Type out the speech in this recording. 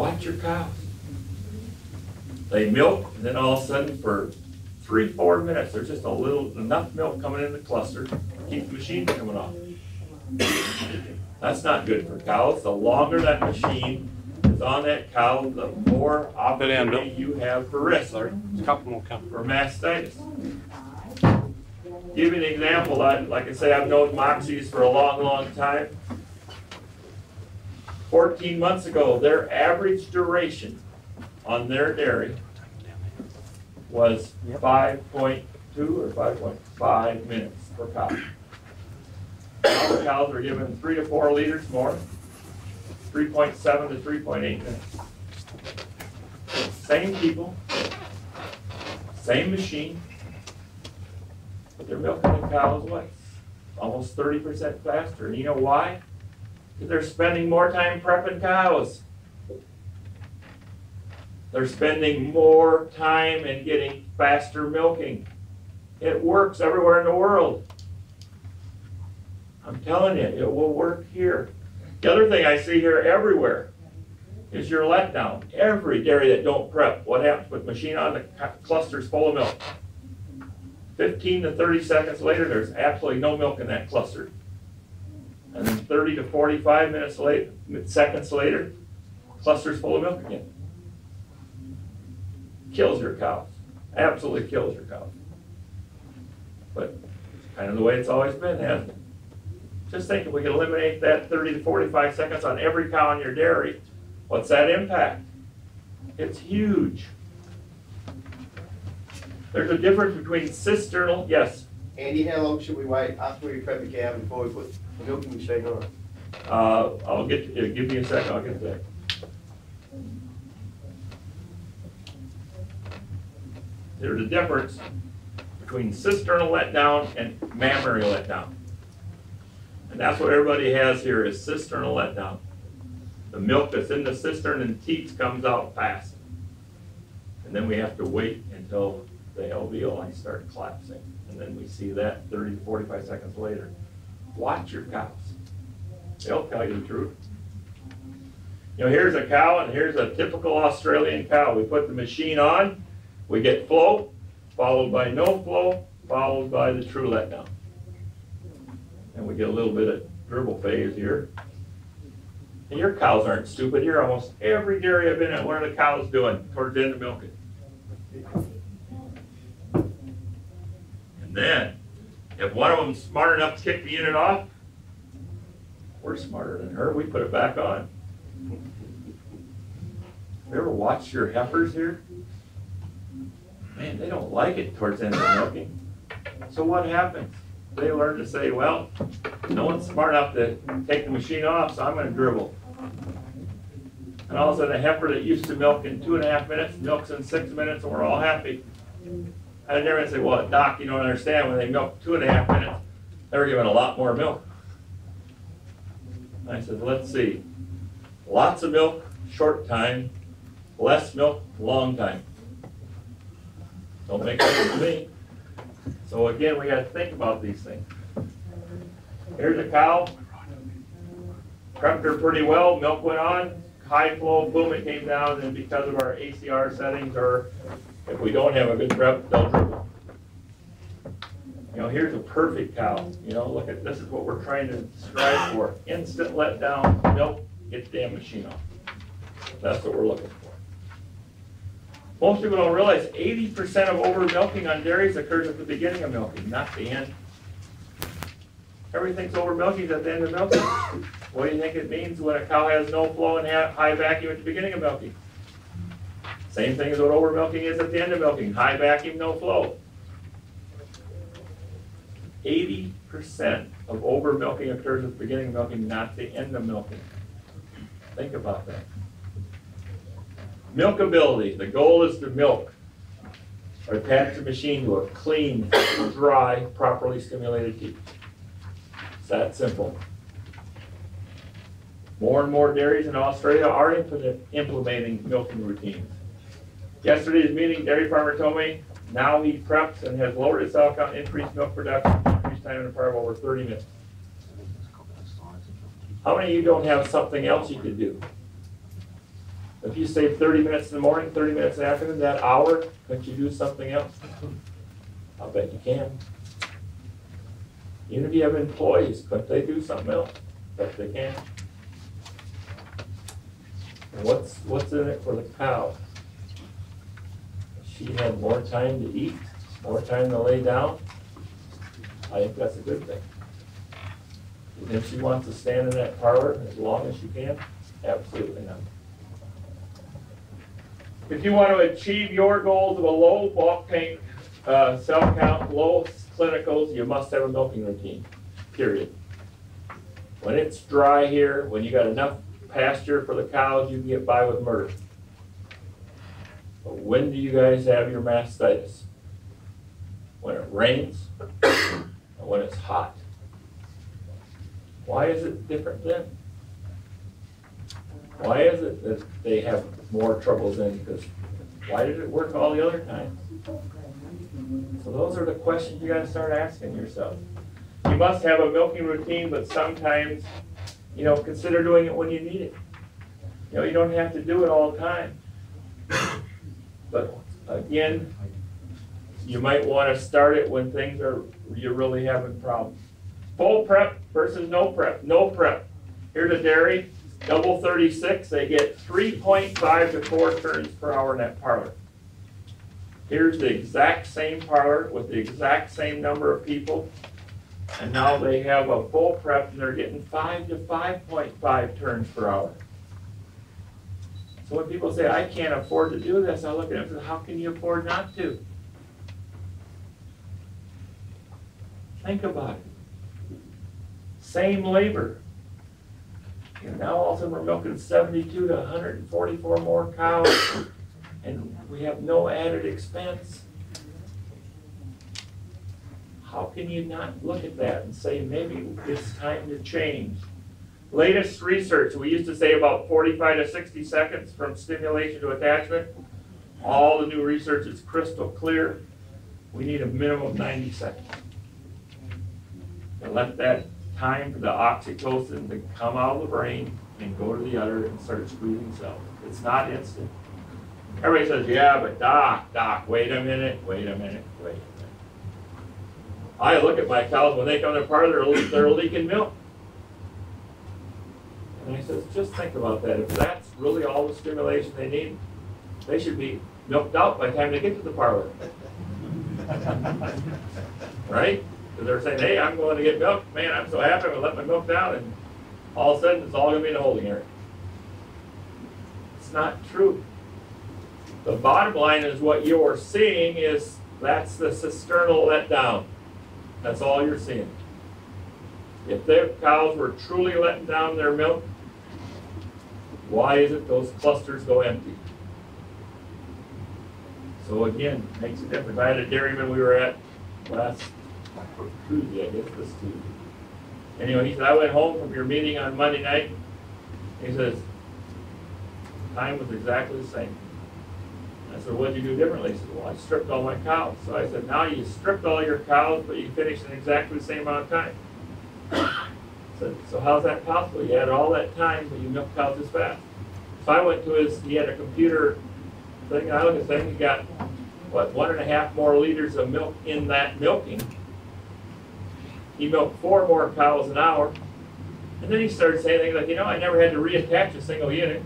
Watch your cows. They milk, and then all of a sudden, for three, four minutes, there's just a little, enough milk coming in the cluster to keep the machine coming off. That's not good for cows. The longer that machine is on that cow, the more opportunity you have for risk, Sorry, a couple more coming. for mastitis. Give you an example, I, like I say, I've known Moxies for a long, long time. Fourteen months ago, their average duration on their dairy was five point two or five point five minutes per cow. Now the cows are given three to four liters more, three point seven to three point eight minutes. Same people, same machine, but they're milking the cows what? Almost thirty percent faster. And you know why? They're spending more time prepping cows. They're spending more time and getting faster milking. It works everywhere in the world. I'm telling you, it will work here. The other thing I see here everywhere is your letdown. Every dairy that don't prep, what happens with machine on, the cluster's full of milk. Fifteen to thirty seconds later, there's absolutely no milk in that cluster. And then thirty to forty-five minutes late, seconds later, cluster's full of milk again. Kills your cows, absolutely kills your cows. But it's kind of the way it's always been, hasn't it? Just think if we could eliminate that thirty to forty-five seconds on every cow in your dairy, what's that impact? It's huge. There's a difference between cisternal, yes, Andy, how long should we wait after we prep the cow before we put the milking machine on? uh, I'll get, uh, give me a second, I'll get that. There's a difference between cisternal letdown and mammary letdown. And that's what everybody has here is cisternal letdown. The milk that's in the cistern and teats comes out fast. And then we have to wait until the alveoli start collapsing. And then we see that thirty to forty-five seconds later. Watch your cows. They'll tell you the truth. You know, here's a cow and here's a typical Australian cow. We put the machine on, we get flow, followed by no flow, followed by the true letdown. And we get a little bit of dribble phase here. And your cows aren't stupid. Here, almost every dairy I've been at, what are the cows doing towards the end of milking? And then, if one of them's smart enough to kick the unit off, we're smarter than her, we put it back on. You ever watched your heifers here? Man, they don't like it towards the end of milking. So what happens? They learn to say, well, no one's smart enough to take the machine off, so I'm gonna dribble. And all of a sudden, a heifer that used to milk in two and a half minutes, milks in six minutes, and we're all happy. And then everyone say, well, doc, you don't understand, when they milk two and a half minutes, they were given a lot more milk. I said, let's see. Lots of milk, short time, less milk, long time. Don't make sense to me. So again, we gotta think about these things. Here's a cow. Prepped her pretty well, milk went on, high flow, boom, it came down, and because of our ACR settings, or if we don't have a good prep, they'll dribble. You know, here's a perfect cow, you know, look at, this is what we're trying to strive for, instant letdown, milk, get the damn machine off. That's what we're looking for. Most people don't realize eighty percent of over milking on dairies occurs at the beginning of milking, not the end. Everything's over milking at the end of milking. What do you think it means when a cow has no flow and high vacuum at the beginning of milking? Same thing as what over milking is at the end of milking, high vacuum, no flow. Eighty percent of over milking occurs at the beginning of milking, not the end of milking. Think about that. Milkability, the goal is to milk or attach the machine to a clean, dry, properly stimulated teat. It's that simple. More and more dairies in Australia are implementing milking routines. Yesterday's meeting, dairy farmer told me, now he preps and has lowered his cell count, increased milk production, increased time in the farm over thirty minutes. How many of you don't have something else you could do? If you save thirty minutes in the morning, thirty minutes in the afternoon, that hour, couldn't you do something else? I'll bet you can. Even if you have employees, couldn't they do something else? Bet they can. And what's, what's in it for the cow? She had more time to eat, more time to lay down. I think that's a good thing. And if she wants to stand in that parlor as long as she can, absolutely not. If you want to achieve your goals of a low bulk tank, uh, cell count, low clinicals, you must have a milking routine, period. When it's dry here, when you got enough pasture for the cows, you can get by with murder. But when do you guys have your mastitis? When it rains and when it's hot. Why is it different then? Why is it that they have more trouble then? Because why did it work all the other times? So those are the questions you gotta start asking yourself. You must have a milking routine, but sometimes, you know, consider doing it when you need it. You know, you don't have to do it all the time. But again, you might wanna start it when things are, you're really having problems. Full prep versus no prep, no prep. Here's a dairy, double thirty-six, they get three point five to four turns per hour in that parlor. Here's the exact same parlor with the exact same number of people. And now they have a full prep and they're getting five to five point five turns per hour. So when people say, I can't afford to do this, I look at them and say, how can you afford not to? Think about it. Same labor. And now all of a sudden we're milking seventy-two to hundred and forty-four more cows, and we have no added expense. How can you not look at that and say, maybe it's time to change? Latest research, we used to say about forty-five to sixty seconds from stimulation to attachment. All the new research is crystal clear. We need a minimum of ninety seconds. And let that time for the oxytocin to come out of the brain and go to the udder and start squeezing cells. It's not instant. Everybody says, yeah, but doc, doc, wait a minute, wait a minute, wait a minute. I look at my cows, when they come to part, they're, they're leaking milk. Says, just think about that. If that's really all the stimulation they need, they should be milked out by the time they get to the parlor. Right? Because they're saying, hey, I'm going to get milk, man, I'm so happy, I'm gonna let my milk down, and all of a sudden, it's all gonna be in the holding area. It's not true. The bottom line is what you're seeing is, that's the cisternal letdown. That's all you're seeing. If their cows were truly letting down their milk, why is it those clusters go empty? So again, makes a difference. I had a dairyman we were at last Tuesday, I guess this Tuesday. Anyway, he said, I went home from your meeting on Monday night. He says, time was exactly the same. I said, what'd you do differently? He said, well, I stripped all my cows. So I said, now you stripped all your cows, but you finished in exactly the same amount of time. Said, so how's that possible? You had all that time, but you milked cows as fast. So I went to his, he had a computer thing, I looked at thing, he got, what, one and a half more liters of milk in that milking. He milked four more cows an hour. And then he started saying things like, you know, I never had to reattach a single unit.